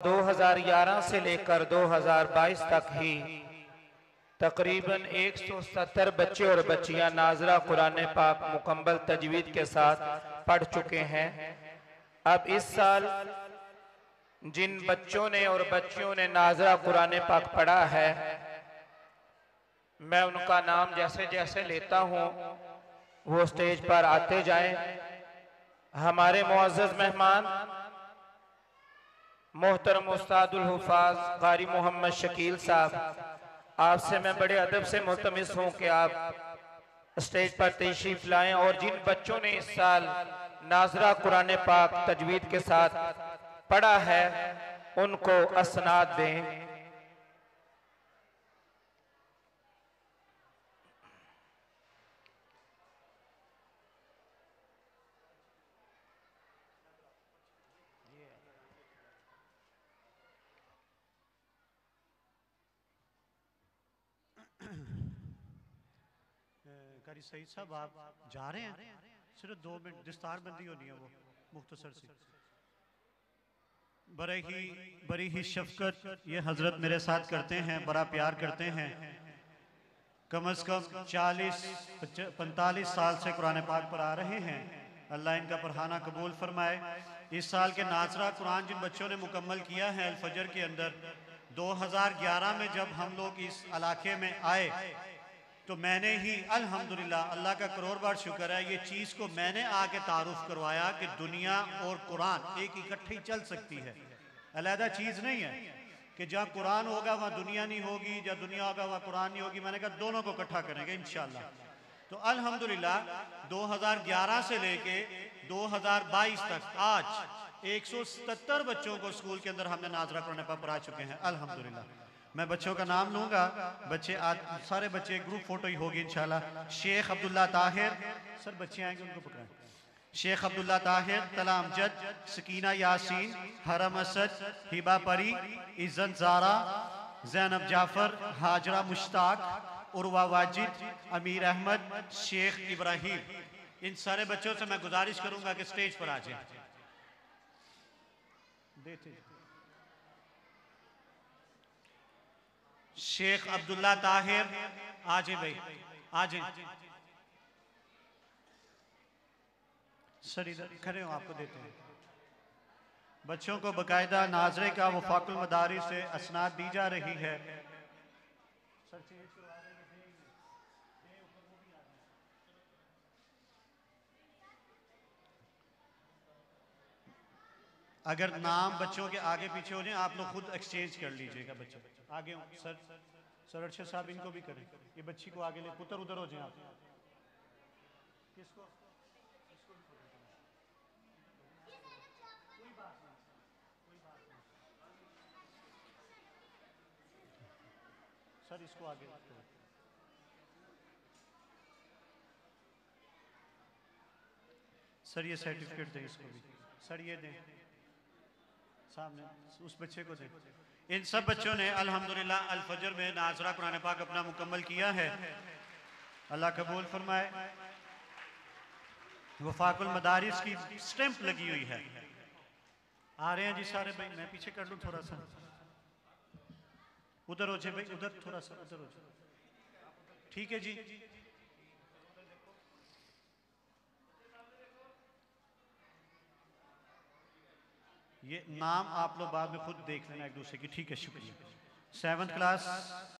2011 से लेकर 2022 तक ही तकरीबन 170 बच्चे और बच्चियाँ नाजरा कुरान पाक मुकम्मल तजवीद के साथ पढ़ चुके हैं। अब इस साल जिन बच्चों ने और बच्चियों ने नाजरा कुरान पाक पढ़ा है, मैं उनका नाम जैसे जैसे लेता हूँ, वो स्टेज पर आते जाएँ। हमारे मुआज़ मेहमान मोहतरम उस्तादुल हुफाज कारी मोहम्मद शकील साहब, आपसे मैं बड़े अदब से मुलतमस हूँ कि आप स्टेज पर तशरीफ़ लाएँ और जिन बच्चों ने इस साल नाजरा कुरान पाक तजवीद के साथ पढ़ा है, उनको असनाद दें। कारी सईद साहब आप जा रहे हैं। सिर्फ़ दो मिनट दस्तार बंदी होनी है वो, मुख्तसर सी। बड़े ही, बड़ी ही शफकत ये हज़रत मेरे साथ करते हैं, बड़ा प्यार करते हैं। कम अज कम चालीस पैंतालीस साल से कुरान पाक पर आ रहे हैं। अल्लाह इनका पढ़ाना कबूल फरमाए। इस साल के नाजरा कुरान जिन बच्चों ने मुकम्मल किया है अलफजर के अंदर 2011 में जब हम लोग इस इलाके में आए तो मैंने ही, अल्हम्दुलिल्लाह, अल्लाह का करोड़ बार शुक्र है, ये चीज़ को मैंने आके तारुफ करवाया कि दुनिया और कुरान एक इकट्ठी चल सकती है। अलहदा चीज़ नहीं है कि जहाँ कुरान होगा, वहाँ दुनिया नहीं होगी, जहाँ दुनिया होगा, वहाँ कुरान नहीं होगी। मैंने कहा, दोनों को इकट्ठा करेंगे इन तो अल्हम्दुलिल्लाह 2011 से लेके 2022 तक आज 177 बच्चों को स्कूल के अंदर हमने नाजरा करने पर पढ़ा चुके हैं। अल्हम्दुलिल्लाह। मैं बच्चों का नाम लूँगा। बच्चे आज सारे बच्चे ग्रुप फ़ोटो ही होगी इंशाल्लाह। शेख अब्दुल्ला ताहिर, सर बच्चे आएँगे, उनको पकड़ाएँ। शेख अब्दुल्ला ताहिर, तलाम जद, सकीना यासीन, हरम असद, हिबा परी, इज़्ज़त जारा, जैनब जाफ़र, हाजरा मुश्ताक, उर्वा वाजिद, अमीर अहमद, शेख इब्राहिम। इन सारे बच्चों से मैं गुजारिश करूँगा कि स्टेज पर आ जाए। शेख अब्दुल्ला ताहिर, आज भाई, आज। सर, इधर खड़े हो, आपको देते हैं। बच्चों को बकायदा नाजरे का वफाकुल मदारी से असनाद दी जा रही है। अगर नाम बच्चों के आगे पीछे हो जाए, आप लोग खुद एक्सचेंज कर लीजिएगा बच्चों। आगे सर सर अर्षद साहब, इनको भी करें। ये बच्ची को आगे ले, पुत्र उधर हो जाए आप। सर, इसको आगे सर, ये सर्टिफिकेट दें इसको भी। सर, ये दें। सामने, उस बच्चे को दें इन सब बच्चों ने अल्हम्दुलिल्लाह अल फजर में नाजरा कुरान पाक अपना मुकम्मल किया है। अल्लाह कबूल फरमाए। वफाकुल मदारिस की स्टैंप लगी हुई है। आ रहे हैं जी सारे भाई, मैं पीछे कर लूँ थोड़ा सा? उधर हो जाए भाई, उधर थोड़ा सा, उधर हो जाए। ठीक है जी? ये नाम आप लोग बाद में खुद देख लेना एक दूसरे की। ठीक है, शुक्रिया। Seven class